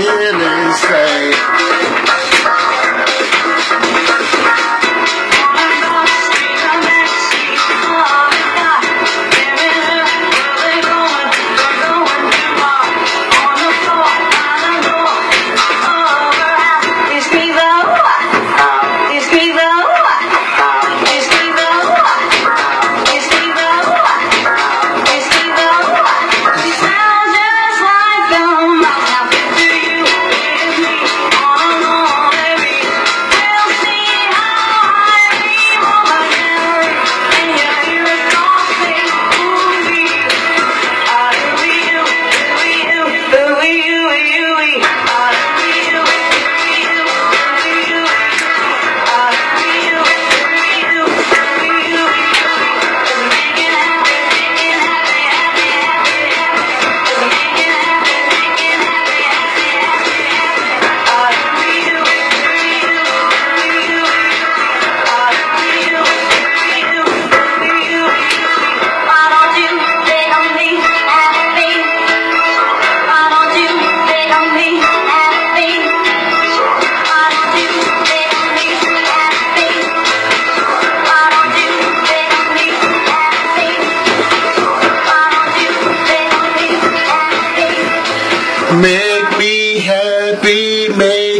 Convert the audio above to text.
feeling safe. Make me happy, make